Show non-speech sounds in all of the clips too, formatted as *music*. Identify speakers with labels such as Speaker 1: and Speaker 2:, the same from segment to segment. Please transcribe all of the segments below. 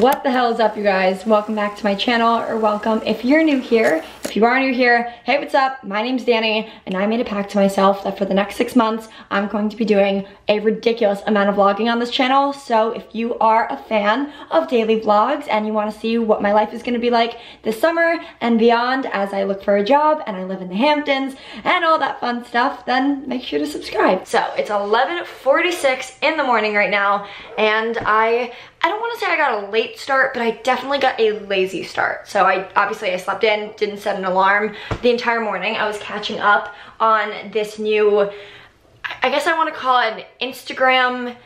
Speaker 1: What the hell is up you guys? Welcome back to my channel or welcome if you're new here. If you are new here, hey what's up? My name's Danny and I made a pact to myself that for the next six months I'm going to be doing a ridiculous amount of vlogging on this channel. So if you are a fan of daily vlogs and you want to see what my life is going to be like this summer and beyond as I look for a job and I live in the Hamptons and all that fun stuff, then make sure to subscribe. So it's 11.46 in the morning right now and I I don't want to say I got a late start, but I definitely got a lazy start. So I obviously I slept in, didn't set an alarm the entire morning. I was catching up on this new, I guess I want to call it an Instagram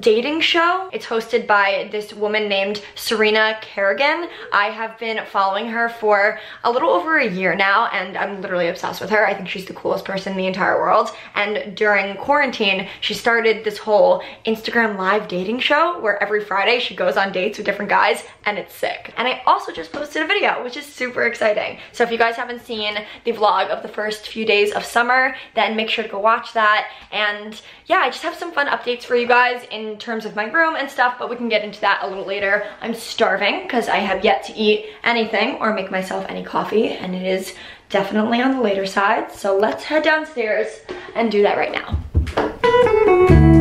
Speaker 1: dating show. It's hosted by this woman named Serena Kerrigan. I have been following her for a little over a year now and I'm literally obsessed with her. I think she's the coolest person in the entire world. And during quarantine, she started this whole Instagram live dating show where every Friday she goes on dates with different guys and it's sick. And I also just posted a video, which is super exciting. So if you guys haven't seen the vlog of the first few days of summer, then make sure to go watch that. And yeah, I just have some fun updates for you guys in in terms of my room and stuff, but we can get into that a little later. I'm starving because I have yet to eat anything or make myself any coffee, and it is definitely on the later side. So let's head downstairs and do that right now.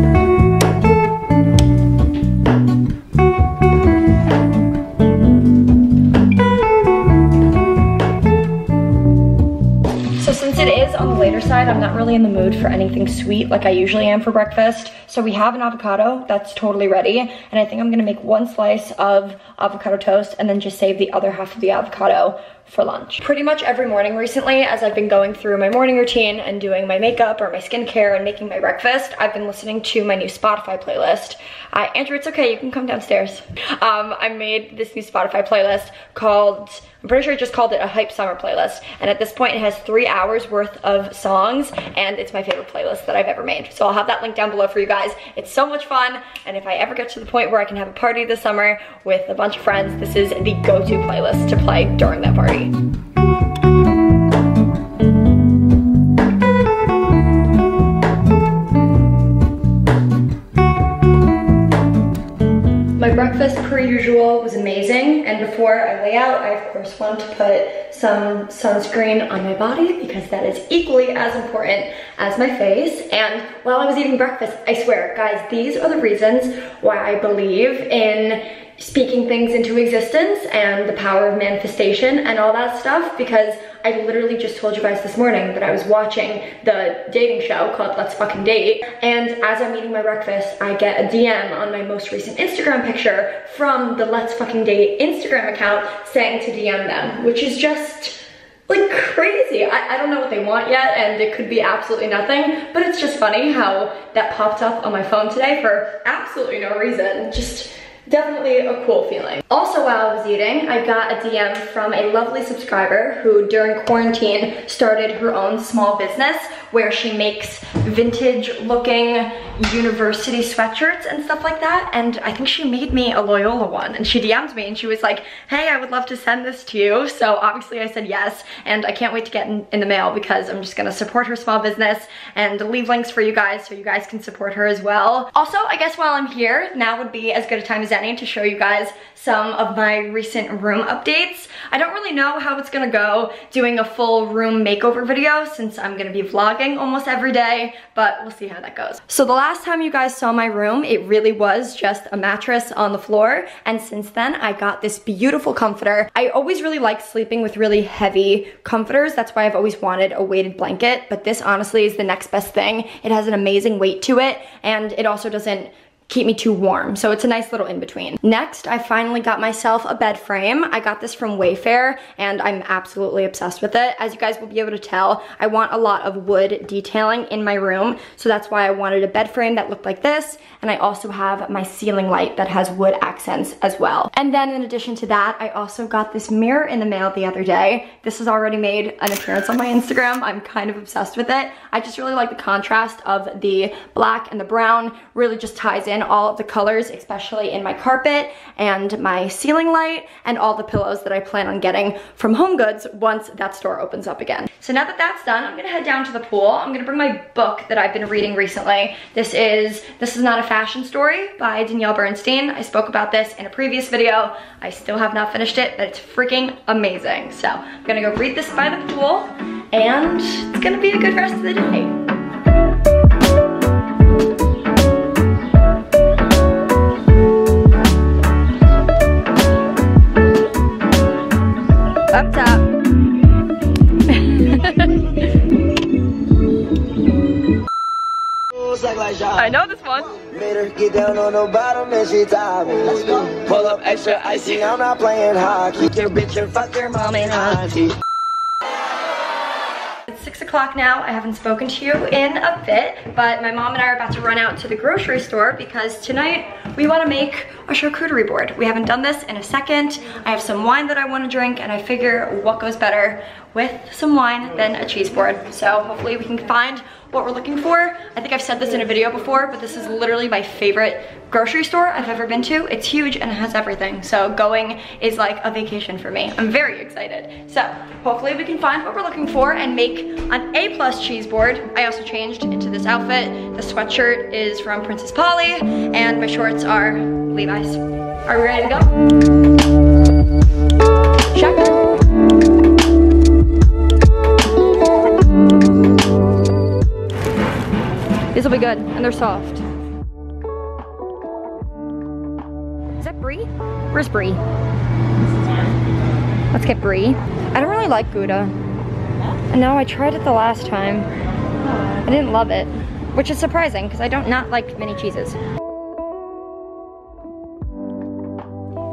Speaker 1: Side, I'm not really in the mood for anything sweet like I usually am for breakfast. So we have an avocado that's totally ready. And I think I'm gonna make one slice of avocado toast and then just save the other half of the avocado for lunch. Pretty much every morning recently, as I've been going through my morning routine and doing my makeup or my skincare and making my breakfast, I've been listening to my new Spotify playlist. Uh, Andrew, it's okay, you can come downstairs. Um, I made this new Spotify playlist called, I'm pretty sure I just called it a Hype Summer playlist. And at this point, it has three hours worth of songs, and it's my favorite playlist that I've ever made. So I'll have that link down below for you guys. It's so much fun, and if I ever get to the point where I can have a party this summer with a bunch of friends, this is the go-to playlist to play during that party. My breakfast per usual was amazing and before I lay out I of course want to put some sunscreen on my body because that is equally as important as my face. And while I was eating breakfast I swear guys these are the reasons why I believe in speaking things into existence and the power of manifestation and all that stuff because I literally just told you guys this morning that I was watching the dating show called Let's Fucking Date and as I'm eating my breakfast I get a DM on my most recent Instagram picture from the Let's Fucking Date Instagram account saying to DM them which is just like crazy. I, I don't know what they want yet and it could be absolutely nothing, but it's just funny how that popped up on my phone today for absolutely no reason. Just definitely a cool feeling. Also while I was eating, I got a DM from a lovely subscriber who during quarantine started her own small business where she makes vintage looking university sweatshirts and stuff like that. And I think she made me a Loyola one and she DM'd me and she was like, hey, I would love to send this to you. So obviously I said yes. And I can't wait to get in, in the mail because I'm just gonna support her small business and leave links for you guys so you guys can support her as well. Also, I guess while I'm here, now would be as good a time as any to show you guys some of my recent room updates. I don't really know how it's gonna go doing a full room makeover video since I'm gonna be vlogging almost every day, but we'll see how that goes. So the last time you guys saw my room, it really was just a mattress on the floor, and since then I got this beautiful comforter. I always really like sleeping with really heavy comforters, that's why I've always wanted a weighted blanket, but this honestly is the next best thing. It has an amazing weight to it, and it also doesn't keep me too warm. So it's a nice little in-between. Next, I finally got myself a bed frame. I got this from Wayfair and I'm absolutely obsessed with it. As you guys will be able to tell, I want a lot of wood detailing in my room. So that's why I wanted a bed frame that looked like this. And I also have my ceiling light that has wood accents as well. And then in addition to that, I also got this mirror in the mail the other day. This has already made an appearance on my Instagram. I'm kind of obsessed with it. I just really like the contrast of the black and the brown. Really just ties in in all the colors, especially in my carpet and my ceiling light and all the pillows that I plan on getting from Home Goods once that store opens up again. So now that that's done, I'm gonna head down to the pool. I'm gonna bring my book that I've been reading recently. This is This Is Not a Fashion Story by Danielle Bernstein. I spoke about this in a previous video. I still have not finished it, but it's freaking amazing. So I'm gonna go read this by the pool and it's gonna be a good rest of the day. Up top. I know this one. Made her get down on the bottom and she tied me. Pull up extra icy. I'm not playing hockey. Your bitch and fuck your mom and auntie o'clock now. I haven't spoken to you in a bit, but my mom and I are about to run out to the grocery store because tonight we wanna make a charcuterie board. We haven't done this in a second. I have some wine that I wanna drink and I figure what goes better with some wine than a cheese board. So hopefully we can find what we're looking for. I think I've said this in a video before, but this is literally my favorite grocery store I've ever been to. It's huge and it has everything. So going is like a vacation for me. I'm very excited. So hopefully we can find what we're looking for and make an A plus cheese board. I also changed into this outfit. The sweatshirt is from Princess Polly and my shorts are Levi's. Are we ready to go? These will be good, and they're soft. Is that brie? Where's brie? Let's get brie. I don't really like Gouda. No, I tried it the last time. I didn't love it, which is surprising because I don't not like many cheeses.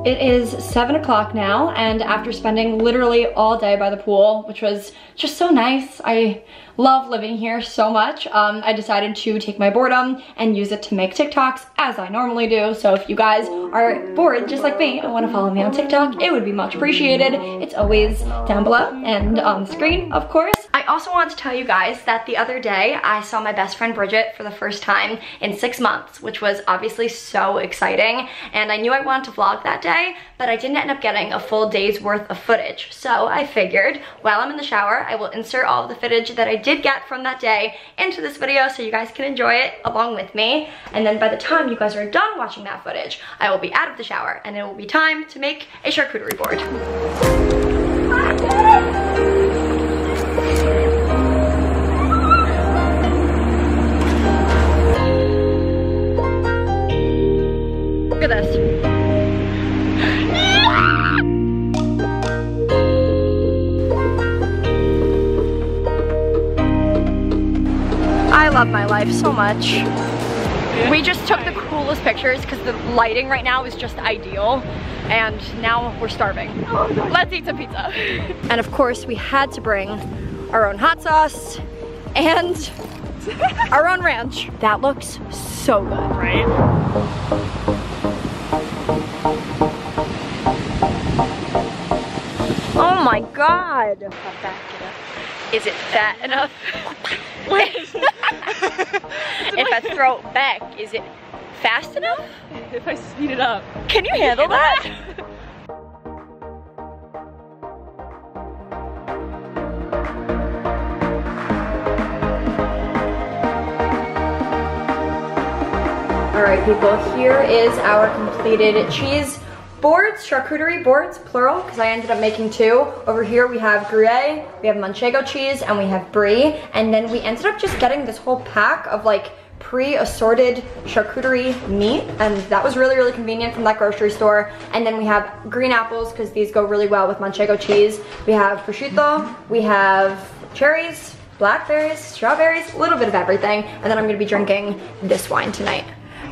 Speaker 1: It is seven o'clock now and after spending literally all day by the pool, which was just so nice, I love living here so much. Um, I decided to take my boredom and use it to make TikToks as I normally do. So if you guys are bored just like me and want to follow me on TikTok, it would be much appreciated. It's always down below and on the screen, of course. I also want to tell you guys that the other day I saw my best friend Bridget for the first time in six months, which was obviously so exciting. And I knew I wanted to vlog that day, but I didn't end up getting a full day's worth of footage. So I figured while I'm in the shower, I will insert all of the footage that I did get from that day into this video so you guys can enjoy it along with me. And then by the time you guys are done watching that footage, I will be out of the shower and it will be time to make a charcuterie board. Love my life so much. We just took the coolest pictures because the lighting right now is just ideal and now we're starving. Let's eat some pizza. *laughs* and of course we had to bring our own hot sauce and *laughs* our own ranch. That looks so good.
Speaker 2: Right?
Speaker 1: Oh my God. Is it fat enough? *laughs* if I throw it back, is it fast enough?
Speaker 2: If I speed it up.
Speaker 1: Can you handle that? *laughs* All right, people, here is our completed cheese boards, charcuterie boards, plural, because I ended up making two. Over here we have Gruyere, we have Manchego cheese, and we have Brie. And then we ended up just getting this whole pack of like pre-assorted charcuterie meat and that was really really convenient from that grocery store and then we have green apples because these go really well with manchego cheese we have prosciutto we have cherries blackberries strawberries a little bit of everything and then i'm going to be drinking this wine tonight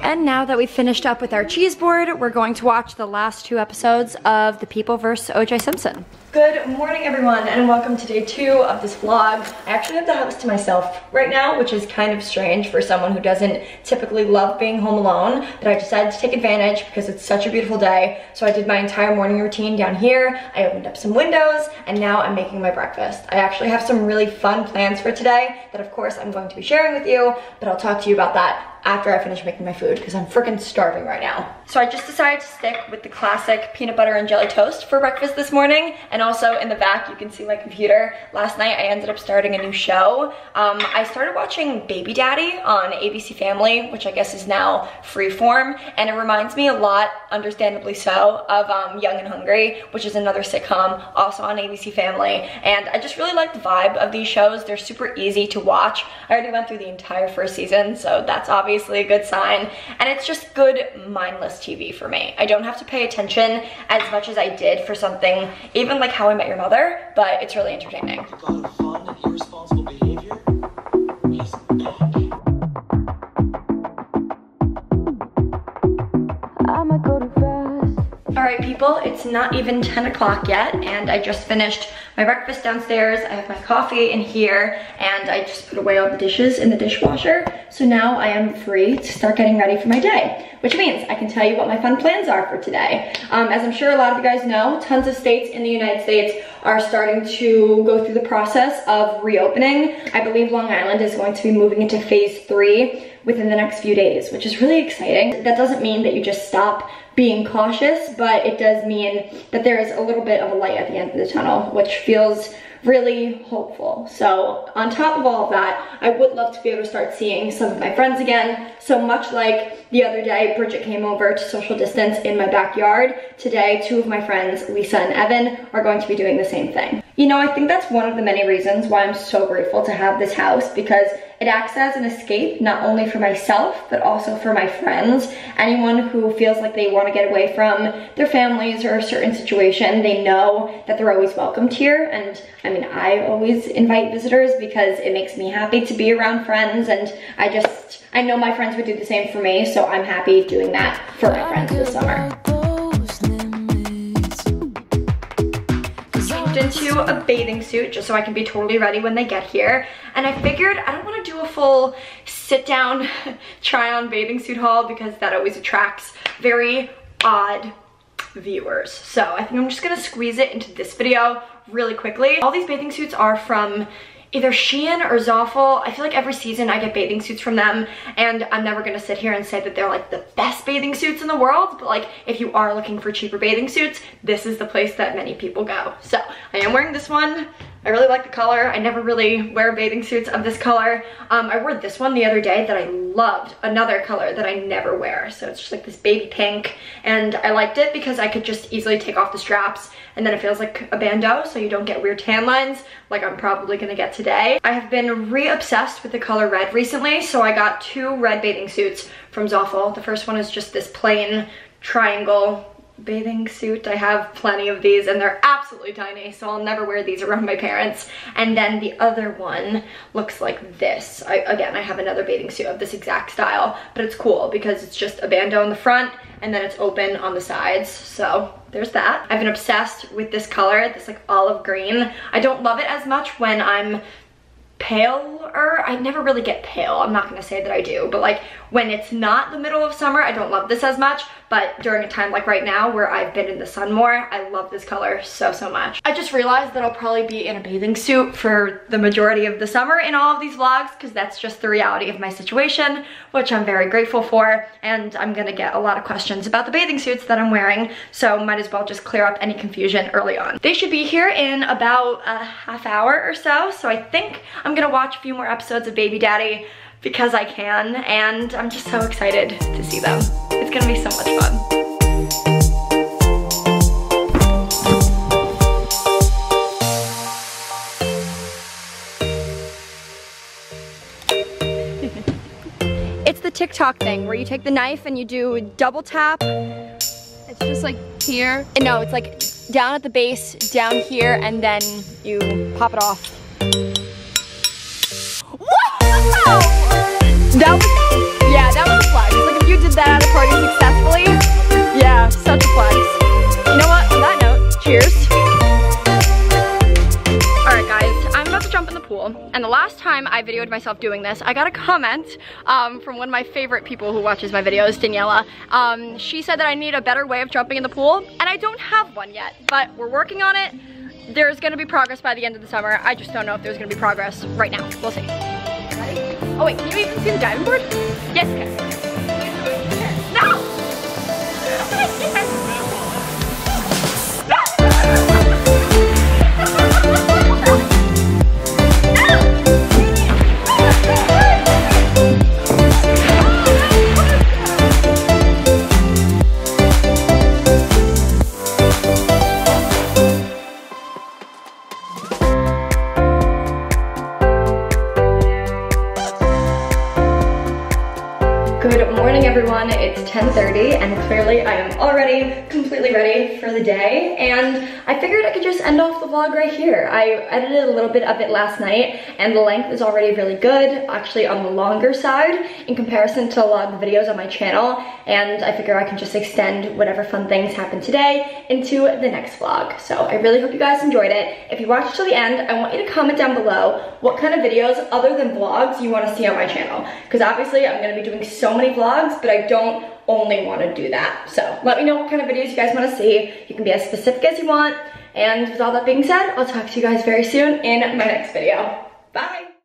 Speaker 1: and now that we've finished up with our cheese board, we're going to watch the last two episodes of The People vs. O.J. Simpson. Good morning everyone and welcome to day two of this vlog. I actually have the house to myself right now, which is kind of strange for someone who doesn't typically love being home alone, but I decided to take advantage because it's such a beautiful day. So I did my entire morning routine down here. I opened up some windows and now I'm making my breakfast. I actually have some really fun plans for today that of course I'm going to be sharing with you, but I'll talk to you about that after I finish making my food because I'm freaking starving right now. So I just decided to stick with the classic peanut butter and jelly toast for breakfast this morning. And also in the back, you can see my computer. Last night, I ended up starting a new show. Um, I started watching Baby Daddy on ABC Family, which I guess is now Freeform. And it reminds me a lot, understandably so, of um, Young and Hungry, which is another sitcom also on ABC Family. And I just really like the vibe of these shows. They're super easy to watch. I already went through the entire first season, so that's obviously a good sign. And it's just good mindless TV for me. I don't have to pay attention as much as I did for something, even like How I Met Your Mother, but it's really entertaining. Right, people, it's not even 10 o'clock yet, and I just finished my breakfast downstairs. I have my coffee in here, and I just put away all the dishes in the dishwasher. So now I am free to start getting ready for my day, which means I can tell you what my fun plans are for today. Um, as I'm sure a lot of you guys know, tons of states in the United States are starting to go through the process of reopening. I believe Long Island is going to be moving into phase three within the next few days, which is really exciting. That doesn't mean that you just stop being cautious, but it does mean that there is a little bit of a light at the end of the tunnel, which feels really hopeful. So on top of all of that, I would love to be able to start seeing some of my friends again. So much like the other day, Bridget came over to social distance in my backyard. Today, two of my friends, Lisa and Evan, are going to be doing the same thing. You know, I think that's one of the many reasons why I'm so grateful to have this house because it acts as an escape, not only for myself, but also for my friends. Anyone who feels like they want to get away from their families or a certain situation, they know that they're always welcomed here. And I mean, I always invite visitors because it makes me happy to be around friends. And I just, I know my friends would do the same for me. So I'm happy doing that for my friends this summer. Into a bathing suit just so I can be totally ready when they get here. And I figured I don't want to do a full sit down *laughs* try on bathing suit haul because that always attracts very odd viewers. So I think I'm just gonna squeeze it into this video really quickly. All these bathing suits are from either Shein or Zaful. I feel like every season I get bathing suits from them and I'm never gonna sit here and say that they're like the best bathing suits in the world, but like if you are looking for cheaper bathing suits, this is the place that many people go. So I am wearing this one. I really like the color. I never really wear bathing suits of this color. Um, I wore this one the other day that I loved, another color that I never wear. So it's just like this baby pink and I liked it because I could just easily take off the straps and then it feels like a bandeau so you don't get weird tan lines like I'm probably gonna get today. I have been re-obsessed with the color red recently so I got two red bathing suits from Zaful. The first one is just this plain triangle bathing suit. I have plenty of these and they're absolutely tiny, so I'll never wear these around my parents. And then the other one looks like this. I, again, I have another bathing suit of this exact style, but it's cool because it's just a bandeau in the front and then it's open on the sides. So there's that. I've been obsessed with this color, this like olive green. I don't love it as much when I'm paler. I never really get pale. I'm not gonna say that I do, but like when it's not the middle of summer, I don't love this as much, but during a time like right now where I've been in the sun more, I love this color so, so much. I just realized that I'll probably be in a bathing suit for the majority of the summer in all of these vlogs because that's just the reality of my situation, which I'm very grateful for. And I'm gonna get a lot of questions about the bathing suits that I'm wearing, so might as well just clear up any confusion early on. They should be here in about a half hour or so, so I think I'm gonna watch a few more episodes of Baby Daddy because I can and I'm just so excited to see them. It's gonna be so much fun. *laughs* it's the TikTok thing where you take the knife and you do a double tap.
Speaker 2: It's just like here.
Speaker 1: No, it's like down at the base, down here, and then you pop it off. That was, yeah, that was a flex. Like if you did that at a party successfully, yeah, such a flex. You know what, on that note, cheers. Alright guys, I'm about to jump in the pool, and the last time I videoed myself doing this, I got a comment um, from one of my favorite people who watches my videos, Daniela. Um, she said that I need a better way of jumping in the pool, and I don't have one yet, but we're working on it. There's gonna be progress by the end of the summer. I just don't know if there's gonna be progress right now. We'll see.
Speaker 2: Oh wait, can you even see the diving board? Yes, okay.
Speaker 1: End off the vlog right here. I edited a little bit of it last night and the length is already really good, actually on the longer side in comparison to a lot of the videos on my channel and I figure I can just extend whatever fun things happen today into the next vlog. So I really hope you guys enjoyed it. If you watched till the end, I want you to comment down below what kind of videos other than vlogs you want to see on my channel because obviously I'm going to be doing so many vlogs, but I don't only want to do that. So let me know what kind of videos you guys want to see. You can be as specific as you want. And with all that being said, I'll talk to you guys very soon in my next video. Bye.